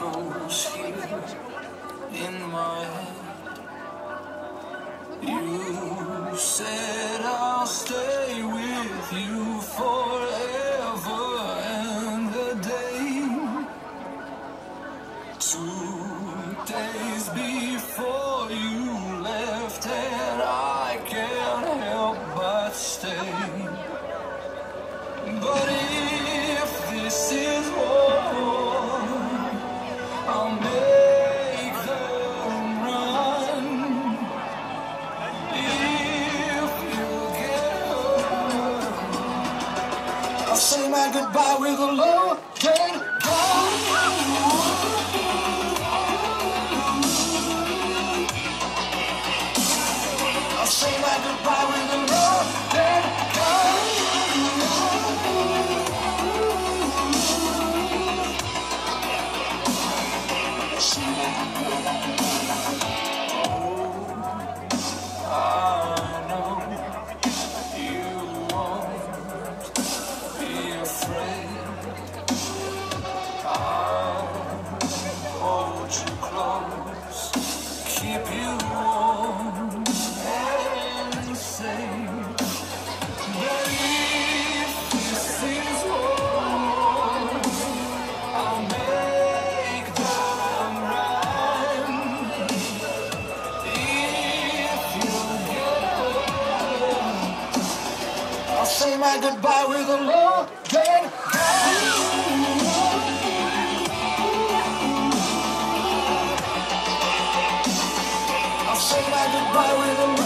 echoes here in my head. You said I'll stay with you forever and a day. Two days before you left, and I can't help but stay. But if this is war, goodbye with a loaded gun. I'll say my goodbye with a loaded I'll hold you close, keep you warm say my goodbye with a gun. I'll say my goodbye with a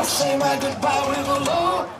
I'll say my goodbye with a Lord.